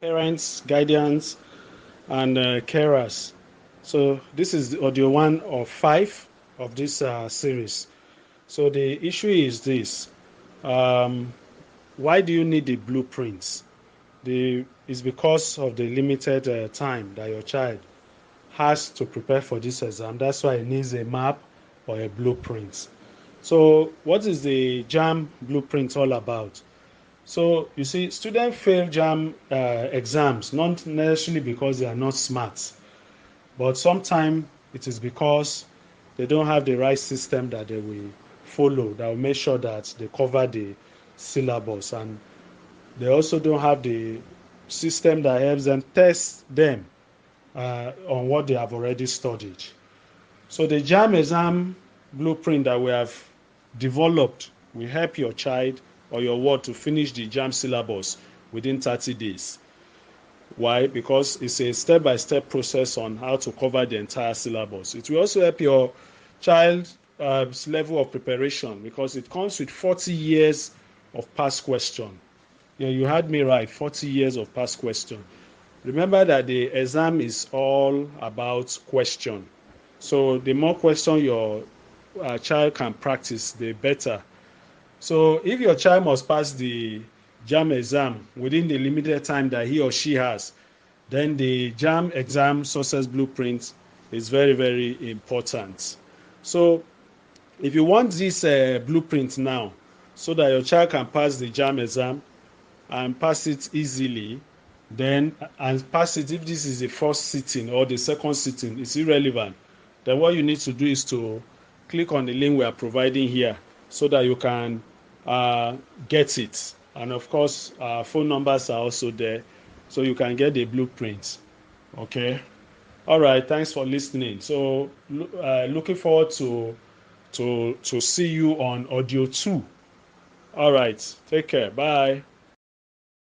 parents, guardians, and uh, carers. So this is audio one of five of this uh, series. So the issue is this: um, Why do you need the blueprints? The is because of the limited uh, time that your child has to prepare for this exam. That's why it needs a map or a blueprint. So what is the JAMB blueprint all about? So you see, students fail JAMB uh, exams not necessarily because they are not smart, but sometimes it is because they don't have the right system that they will follow that will make sure that they cover the syllabus and they also don't have the system that helps them test them uh, on what they have already studied. So the JAMB exam blueprint that we have developed will help your child or your word to finish the JAMB syllabus within 30 days. Why? Because it's a step by step process on how to cover the entire syllabus. It will also help your child's uh, level of preparation because it comes with 40 years of past question. Yeah, you had me right 40 years of past question. Remember that the exam is all about question. So the more question your uh, child can practice, the better so if your child must pass the JAMB exam within the limited time that he or she has, then the JAMB exam success blueprint is very, very important. So if you want this uh, blueprint now, so that your child can pass the JAMB exam and pass it easily, then and pass it if this is the first sitting or the second sitting, it's irrelevant. Then what you need to do is to click on the link we are providing here so that you can uh, get it. And of course, uh, phone numbers are also there, so you can get the blueprints. Okay. All right. Thanks for listening. So, uh, looking forward to to to see you on audio two. All right. Take care. Bye.